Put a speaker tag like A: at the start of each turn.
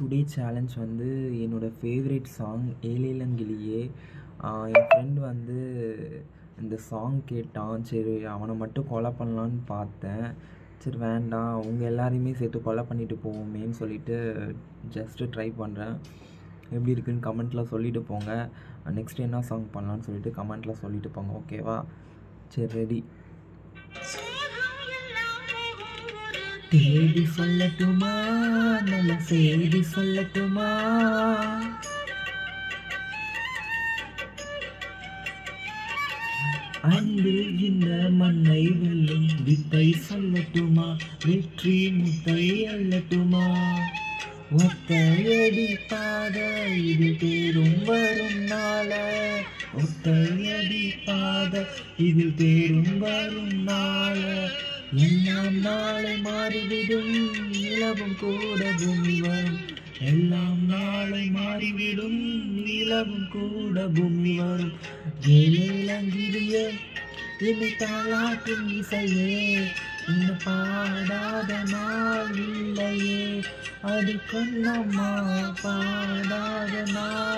A: Today challenge வந்து என்னோடய favourite song ஏலேலங்கிளியே என் ஃப்ரெண்ட் வந்து இந்த சாங் கேட்டான். சரி அவனை மட்டும் கொலை பண்ணலான்னு பார்த்தேன். சரி வேண்டாம். அவங்க எல்லாரையுமே சேர்த்து கொலை பண்ணிட்டு போவோமேன்னு சொல்லிட்டு ஜஸ்ட்டு ட்ரை பண்ணுறேன் எப்படி இருக்குன்னு கமெண்ட்டில் சொல்லிட்டு போங்க. நெக்ஸ்ட் என்ன சாங் பண்ணலான்னு சொல்லிட்டு கமெண்ட்டில் சொல்லிட்டு போங்க. ஓகேவா சரி ரெடி தேடி சொல்லட்டுமா? நல்ல செய்தி சொல்லட்டுமா? அன்பில் இந்த மண்ணை வெல்லும் வித்தை சொல்லட்டுமா? வெற்றி முத்தை அல்லட்டுமா ஒத்தையடி பாத இது தேரும் வரும் நாள. ஒத்தையடி பாத இது தேரும் வரும் நாள. எல்லாம் நாளை மாறிவிடும் நிலவும் கூட பூமி வரும் எல்லாம் நாளை மாறிவிடும் நிலவும் கூட பூமி வரும் ஏழங்கிரிய என்னை தாளாட்டும் இசையே. இன்னும் பாடாத நாள் இல்லையே. அது கொன்னம்மா பாடாத நாள்